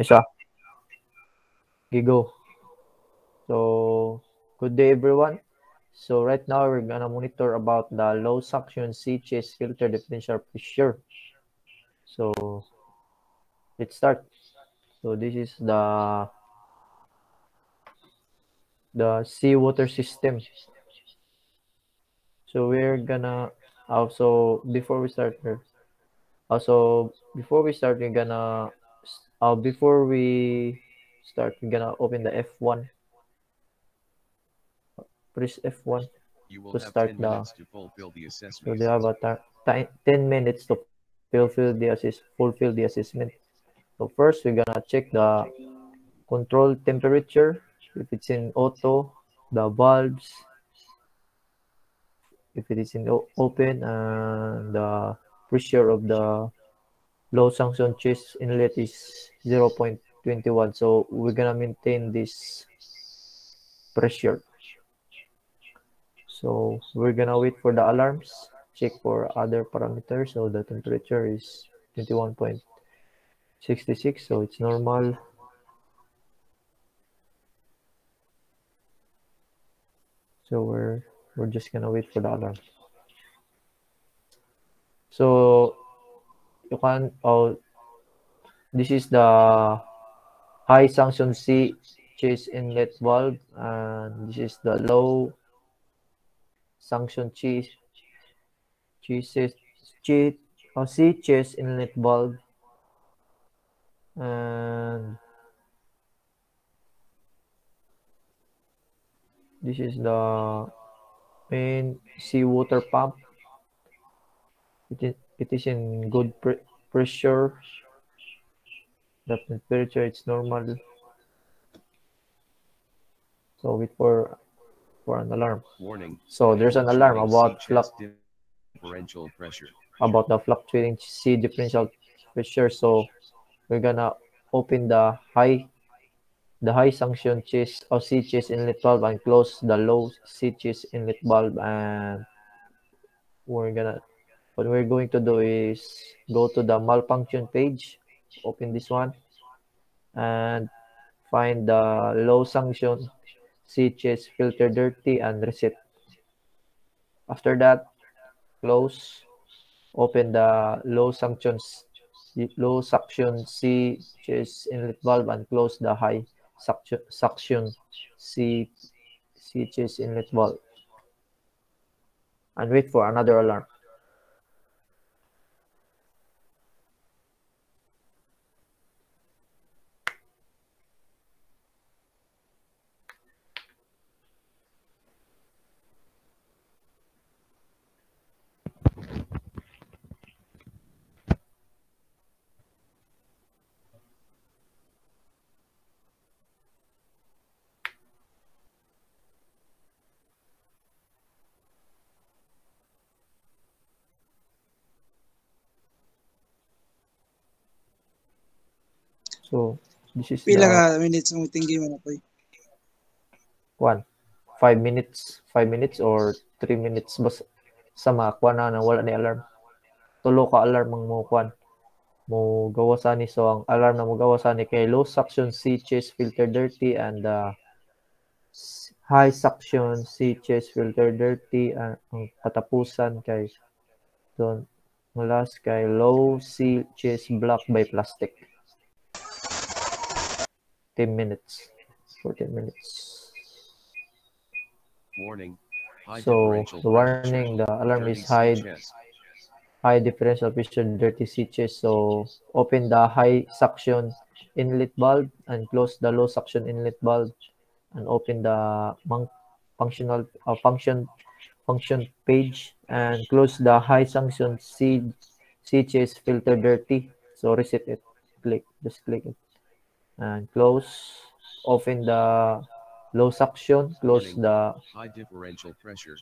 Isa. Gigo. So, good day everyone. So right now we're gonna monitor about the low suction CHS filter differential pressure. So let's start. So this is the the seawater system. So we're gonna also before we start here. Also before we start, we're gonna uh, before we start, we're gonna open the F1. Press F1 You will to start 10 the to fulfill the So they have a ti- ti- 10 minutes to fulfill the assist fulfill the assessment. So first we're gonna check the control temperature if it's in auto, the valves if it is in open and the pressure of the low suction chest inlet is 0.21 so we're gonna maintain this pressure. So we're gonna wait for the alarms check for other parameters. So the temperature is 21.66 so it's normal. So we're we're just gonna wait for the alarm. So you can oh this is the high sanction C chase inlet valve and this is the low sanction cheese cheese cheese oh, C chase inlet valve and this is the main seawater pump it is in good pre- pressure the temperature it's normal so wait for for an alarm Warning. so there's an alarm about sea differential pressure. about the fluctuating C differential pressure. So we're gonna open the high the high sanction chase or C chase inlet valve and close the low C chase inlet valve and we're gonna what we're going to do is go to the malfunction page, open this one and find the low sanction C chase filter dirty and reset. After that, close open the low suction low suction C chase inlet valve and close the high suction suction C C chase inlet valve and wait for another alarm. So this is Pila the ka minutes mo tinggi mo na po. one. Five minutes five minutes or three minutes. Bas sama kuan na na wala ni alarm. Tulo ka alarm ang mo kuan mo gawa sa ni so ang alarm na mo gawa sa ni kay low suction C chase filter dirty and uh, high suction C chase filter dirty and ang katapusan kay don last kay low C chase block by plastic 10 minutes 14 minutes Warning. High So the warning, the alarm is high chest. high differential pressure dirty switches. So open the high suction inlet valve and close the low suction inlet valve and open the functional uh, function function page and close the high suction C switches filter dirty. So reset it. Click just click it and close. Open the low suction. Close the High differential pressure.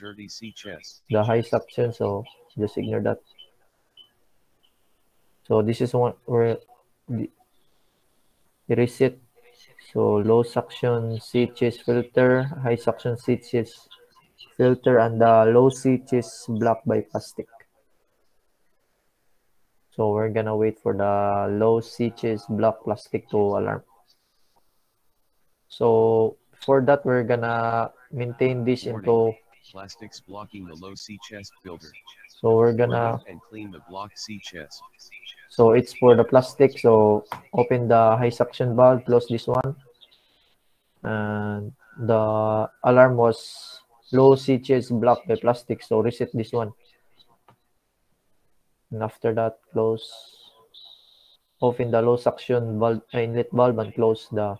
Dirty sea chest. the high suction so just ignore that so this is one where the the reset so low suction CHS filter high suction CHS filter and the low CHS block by plastic So we're gonna wait for the low CHIS block plastic to alarm. So for that, we're gonna maintain this into, Plastics blocking the low sea chest filter. so we're gonna, and clean the blocked sea chest. so it's for the plastic. So open the high suction valve, close this one. And the alarm was low CHS blocked by plastic. So reset this one. And after that, close, open the low suction valve, inlet valve and close the,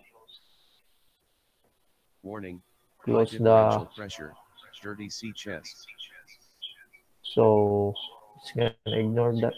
Warning. Close the, pressure. Dirty C chest. so it's gonna ignore that.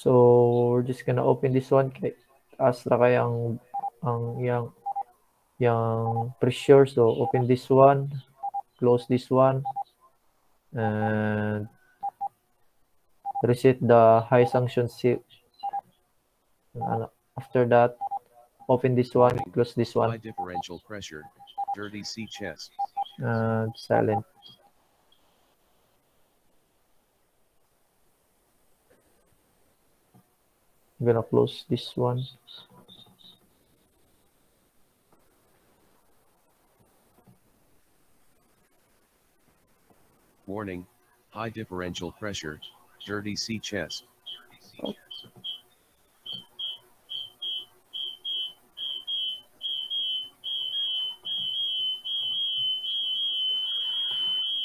So we're just gonna open this one kay Astra kaya ang ang yang yang pressure. So open this one, close this one, and reset the high sanction seal. Ano, After that, open this one, close this one High differential pressure. Dirty sea chest. and silent. I'm gonna close this one. Warning. High differential pressure. Dirty sea chest.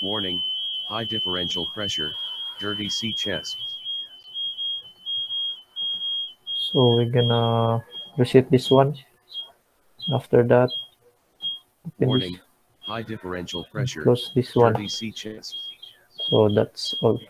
Warning. High differential pressure. Dirty sea chest. So we're gonna reset this one. After that, Warning. High differential pressure. close this one. Dirty sea chest. So that's all.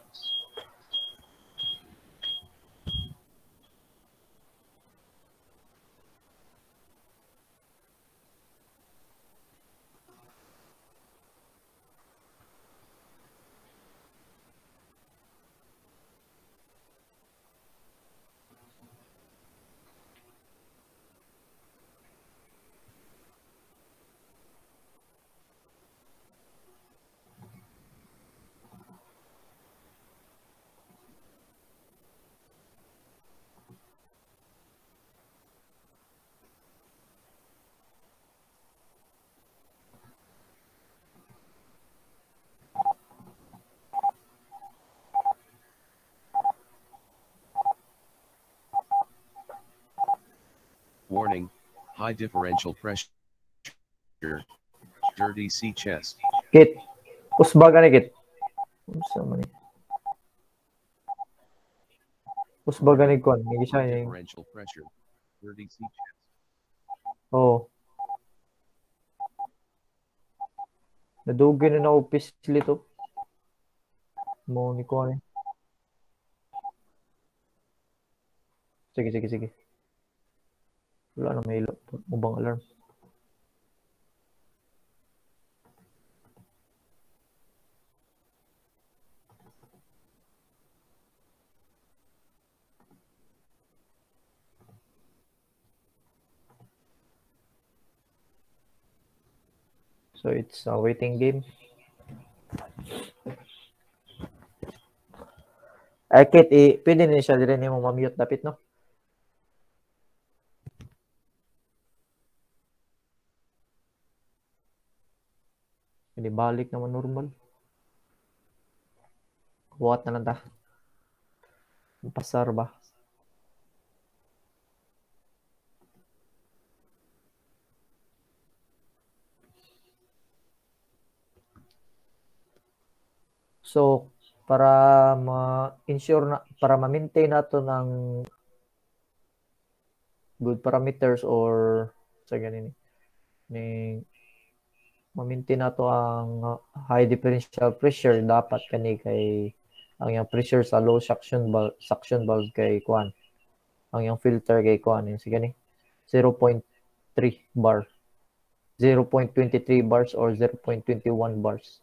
Warning. High differential pressure. Dirty sea chest. Kit, usbaga ni Kit. Unsa man ni? Usbaga ni kon, ni siya ni. Differential pressure. Dirty sea chest. Oh. Nadugin na na upis to. Mo ni ko. Sige, sige, sige. Wala na may ilo. Ubang alarm. So it's a waiting game. Ay, Kit, eh, pwede na siya rin mo mamute dapit, no? Hindi balik naman normal. Buhat na lang ta. Pasar ba? So, para ma-ensure na, para ma-maintain nato ng good parameters or sa ganin ni ma-maintain nato ang uh, high differential pressure dapat kani kay ang yung pressure sa low suction valve, suction valve kay kuan. Ang yung filter kay kuan yung sige ni 0.3 bar. 0.23 bars or 0.21 bars.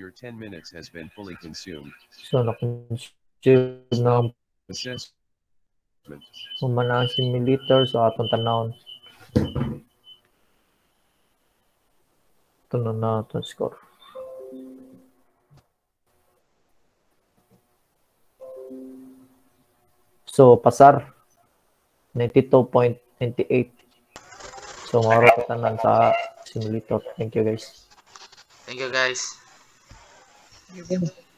Your 10 minutes has been fully consumed. So na-consume na Assessment. humana si milliliter so atong tanawon. Ito na na itong score. So, pasar. 92.98. So, ka tanan sa simulator. Thank you, guys. Thank you guys. Thank you.